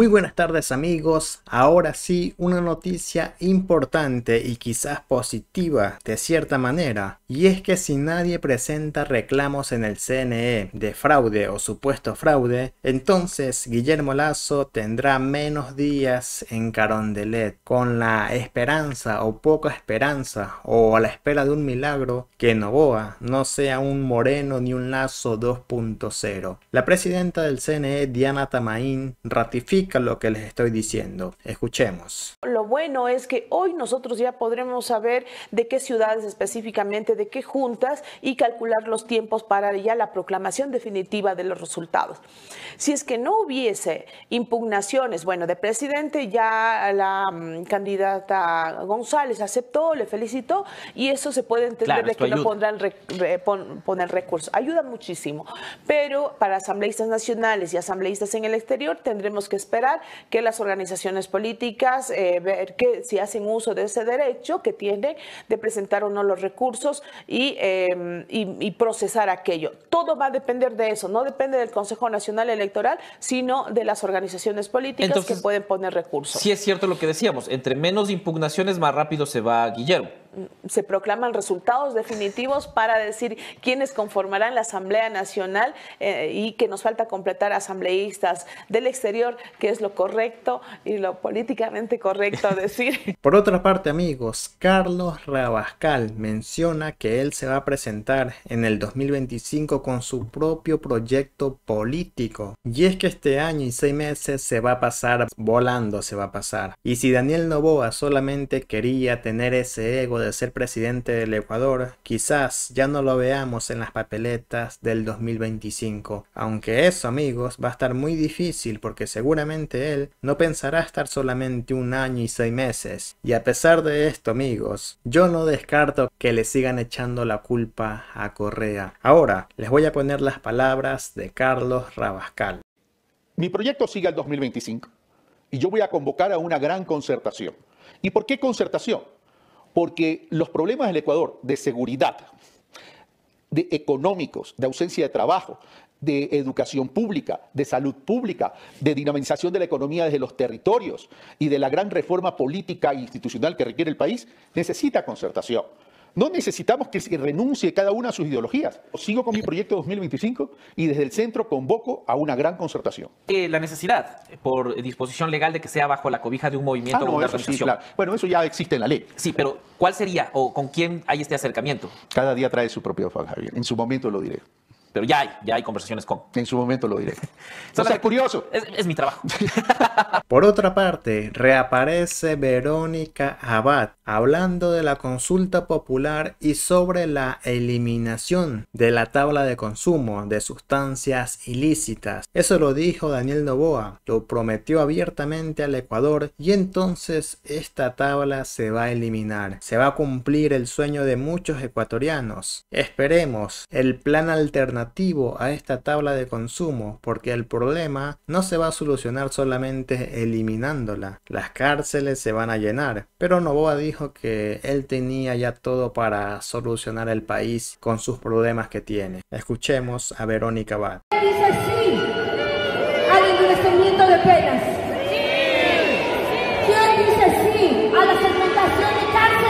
Muy buenas tardes amigos, ahora sí una noticia importante y quizás positiva de cierta manera, y es que si nadie presenta reclamos en el CNE de fraude o supuesto fraude, entonces Guillermo Lazo tendrá menos días en Carondelet, con la esperanza o poca esperanza o a la espera de un milagro que Novoa no sea un Moreno ni un Lazo 2.0. La presidenta del CNE, Diana Tamaín, ratifica lo que les estoy diciendo. Escuchemos. Lo bueno es que hoy nosotros ya podremos saber de qué ciudades específicamente, de qué juntas y calcular los tiempos para ya la proclamación definitiva de los resultados. Si es que no hubiese impugnaciones, bueno, de presidente ya la mm, candidata González aceptó, le felicitó y eso se puede entender de que no pondrán poner recursos. Ayuda muchísimo, pero para asambleístas nacionales y asambleístas en el exterior tendremos que esperar que las organizaciones políticas, eh, ver que si hacen uso de ese derecho que tienen de presentar o no los recursos em, y, procesar aquello. Todo va a depender de eso, no depende del Consejo Nacional Electoral, sino de las organizaciones políticas que pueden poner recursos. Sí es cierto lo que decíamos, entre menos impugnaciones más rápido se va Guillermo se proclaman resultados definitivos para decir quiénes conformarán la Asamblea Nacional eh, y que nos falta completar asambleístas del exterior, que es lo correcto y lo políticamente correcto decir. Por otra parte, amigos, Carlos Rabascal menciona que él se va a presentar en el 2025 con su propio proyecto político. Y es que este año y seis meses se va a pasar volando, se va a pasar. Y si Daniel Novoa solamente quería tener ese ego de ser presidente del Ecuador, quizás ya no lo veamos en las papeletas del 2025. Aunque eso, amigos, va a estar muy difícil porque seguramente él no pensará estar solamente un año y seis meses. Y a pesar de esto, amigos, yo no descarto que le sigan echando la culpa a Correa. Ahora, les voy a poner las palabras de Carlos Rabascal. Mi proyecto sigue al 2025 y yo voy a convocar a una gran concertación. ¿Y por qué concertación? Porque los problemas del Ecuador de seguridad, de económicos, de ausencia de trabajo, de educación pública, de salud pública, de dinamización de la economía desde los territorios y de la gran reforma política e institucional que requiere el país, necesita concertación. No necesitamos que se renuncie cada una a sus ideologías. Sigo con mi proyecto 2025 y desde el centro convoco a una gran concertación. Eh, la necesidad, por disposición legal, de que sea bajo la cobija de un movimiento ah, no, Bueno, eso ya existe en la ley. Sí, pero ¿cuál sería o con quién hay este acercamiento? Cada día trae su propio Javier. En su momento lo diré. Pero ya hay, ya hay conversaciones con. En su momento lo diré. No curioso. Es, mi trabajo. Por otra parte, reaparece Verónica Abad hablando de la consulta popular y sobre la eliminación de la tabla de consumo de sustancias ilícitas. Eso lo dijo Daniel Novoa, lo prometió abiertamente al Ecuador y entonces esta tabla se va a eliminar. Se va a cumplir el sueño de muchos ecuatorianos. Esperemos el plan alternativo a esta tabla de consumo, porque el problema no se va a solucionar solamente eliminándola. Las cárceles se van a llenar, pero Novoa dijo que él tenía ya todo para solucionar el país con sus problemas que tiene. Escuchemos a Verónica Bad. Dice sí al endurecimiento de penas. ¿Quién dice sí a la segmentación de cárceles?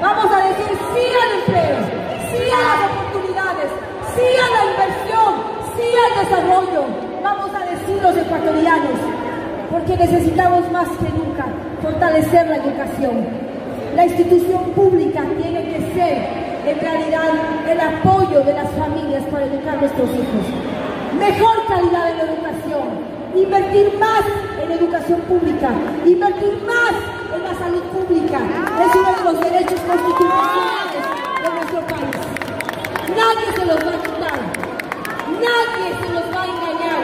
Vamos a decir sí al empleo, sí a las oportunidades, sí a la inversión, sí al desarrollo. Vamos a decir los ecuatorianos, porque necesitamos más que nunca fortalecer la educación. La institución pública tiene que ser en realidad el apoyo de las familias para educar a nuestros hijos. Mejor calidad en la educación, invertir más en educación pública, invertir más en la salud pública. Es una los derechos constitucionales de nuestro país. Nadie se los va a quitar. Nadie se los va a engañar.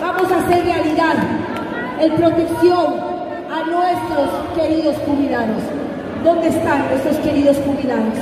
Vamos a hacer realidad el protección a nuestros queridos jubilados. ¿Dónde están nuestros queridos jubilados?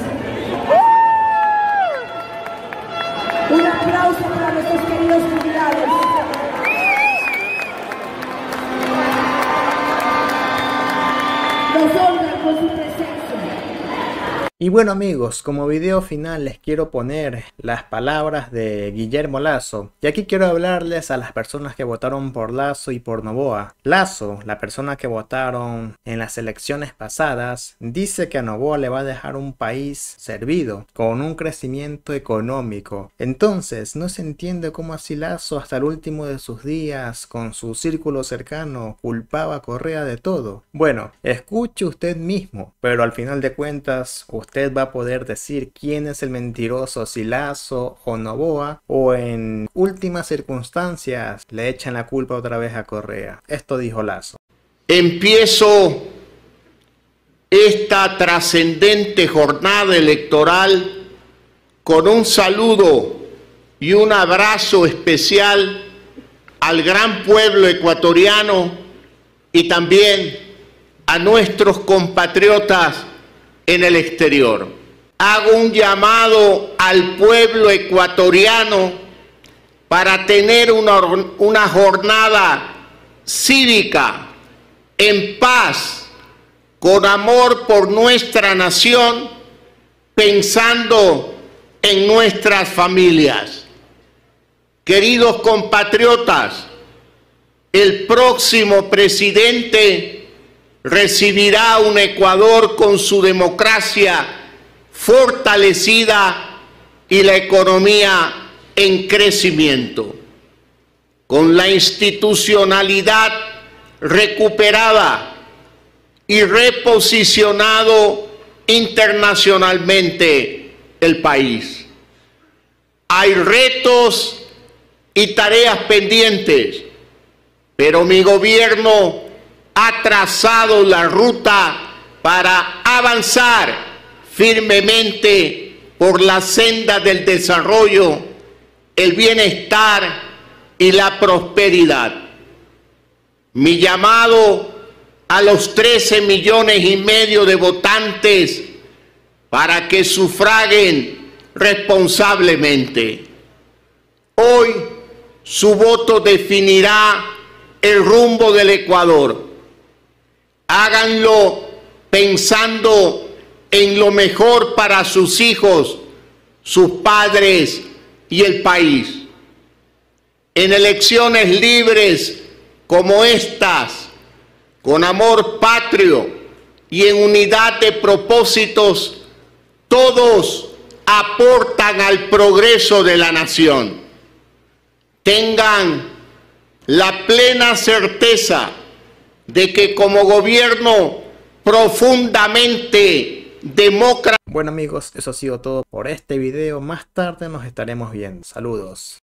Y bueno amigos, como video final les quiero poner las palabras de Guillermo Lazo. Y aquí quiero hablarles a las personas que votaron por Lazo y por Novoa. Lazo, la persona que votaron en las elecciones pasadas, dice que a Novoa le va a dejar un país servido, con un crecimiento económico. Entonces, no se entiende cómo así Lazo hasta el último de sus días, con su círculo cercano, culpaba a Correa de todo. Bueno, escuche usted mismo, pero al final de cuentas, va a poder decir quién es el mentiroso, si Lazo o Novoa, o en últimas circunstancias le echan la culpa otra vez a Correa. Esto dijo Lazo. Empiezo esta trascendente jornada electoral con un saludo y un abrazo especial al gran pueblo ecuatoriano y también a nuestros compatriotas en el exterior. Hago un llamado al pueblo ecuatoriano para tener una, una jornada cívica en paz, con amor por nuestra nación, pensando en nuestras familias. Queridos compatriotas, el próximo presidente recibirá un Ecuador con su democracia fortalecida y la economía en crecimiento, con la institucionalidad recuperada y reposicionado internacionalmente el país. Hay retos y tareas pendientes, pero mi gobierno ha trazado la ruta para avanzar firmemente por la senda del desarrollo, el bienestar y la prosperidad. Mi llamado a los 13 millones y medio de votantes para que sufraguen responsablemente. Hoy su voto definirá el rumbo del Ecuador háganlo pensando en lo mejor para sus hijos, sus padres y el país. En elecciones libres como estas, con amor patrio y en unidad de propósitos, todos aportan al progreso de la nación. Tengan la plena certeza de que como gobierno profundamente demócrata... Bueno amigos, eso ha sido todo por este video. Más tarde nos estaremos viendo. Saludos.